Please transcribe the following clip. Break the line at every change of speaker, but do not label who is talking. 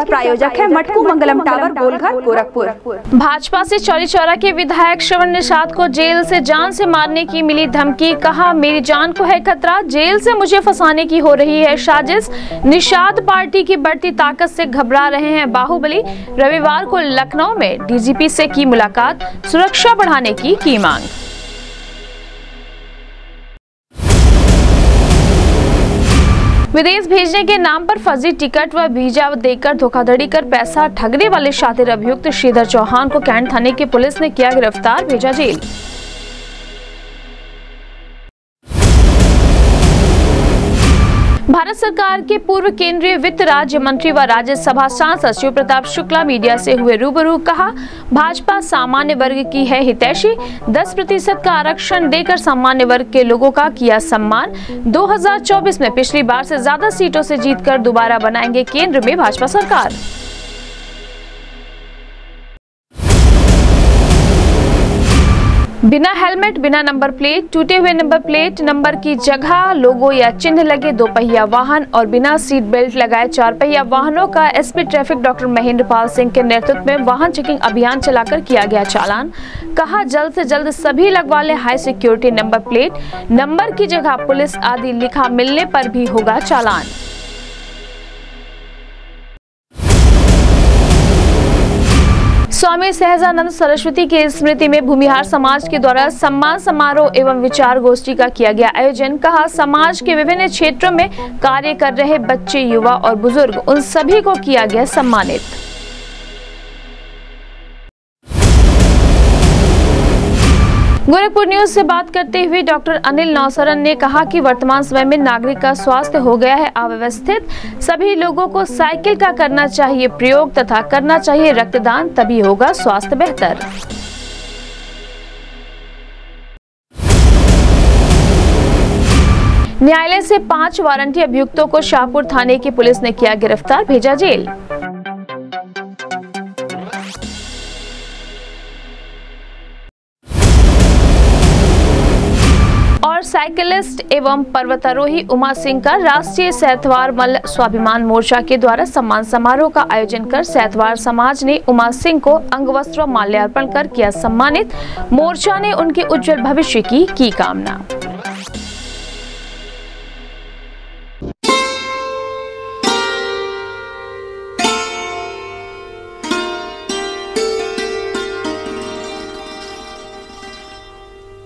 प्रायोजक है मटकू मंगलम टावर गोलघर गोरखपुर।
भाजपा से चौरी चौरा के विधायक श्रवण निषाद को जेल से जान से मारने की मिली धमकी कहा मेरी जान को है खतरा जेल से मुझे फंसाने की हो रही है साजिश। निषाद पार्टी की बढ़ती ताकत से घबरा रहे हैं बाहुबली। रविवार को लखनऊ में डीजीपी से की मुलाकात सुरक्षा बढ़ाने की की मांग। विदेश भेजने के नाम पर फर्जी टिकट व वीज़ा देकर धोखाधड़ी कर पैसा ठगने वाले शातिर अभियुक्त श्रीधर चौहान को कैंट थाने की पुलिस ने किया गिरफ़्तार, भेजा जेल। भारत सरकार के पूर्व केंद्रीय वित्त राज्य मंत्री व राज्यसभा सांसद शिव प्रताप शुक्ला मीडिया से हुए रूबरू कहा, भाजपा सामान्य वर्ग की है हितैषी। 10 प्रतिशत का आरक्षण देकर सामान्य वर्ग के लोगों का किया सम्मान। 2024 में पिछली बार से ज़्यादा सीटों से जीतकर दोबारा बनाएँगे केंद्र में भाजपा सरकार। बिना हेलमेट, बिना नंबर प्लेट, टूटे हुए नंबर प्लेट, नंबर की जगह, लोगो या चिन्ह लगे दो पहिया वाहन और बिना सीट बेल्ट लगाए चार पहिया वाहनों का SP traffic doctor Mahendra Pal Singh के नेतृत्व में वाहन चेकिंग अभियान चलाकर किया गया चालान। कहा, जल्द से जल्द सभी लगवा ले high security number plate, number की जगह पुलिस आदि लिखा मिलने पर भी होगा चालान। स्वामी सहजानंद सरस्वती के स्मृति में भूमिहार समाज के द्वारा सम्मान समारोह एवं विचार गोष्ठी का किया गया आयोजन। कहा, समाज के विभिन्न क्षेत्रों में कार्य कर रहे बच्चे, युवा और बुज़ुर्ग, उन सभी को किया गया सम्मानित। गोरखपुर न्यूज़ से बात करते हुए डॉक्टर अनिल नौसरन ने कहा कि वर्तमान समय में नागरिक का स्वास्थ्य हो गया है अव्यवस्थित। सभी लोगों को साइकिल का करना चाहिए प्रयोग तथा करना चाहिए रक्तदान, तभी होगा स्वास्थ्य बेहतर। न्यायालय से पाँच वारंटी अभियुक्तों को शाहपुर थाने की पुलिस ने किया गिरफ़्तार, भेजा जेल। साइकिलिस्ट एवं पर्वतारोही उमा सिंह का राष्ट्रीय सैतवार मल स्वाभिमान मोर्चा के द्वारा सम्मान समारोह का आयोजन कर सैतवार समाज ने उमा सिंह को अंगवस्त्र माल्यार्पण कर किया सम्मानित। मोर्चा ने उनके उज्जवल भविष्य की की कामना।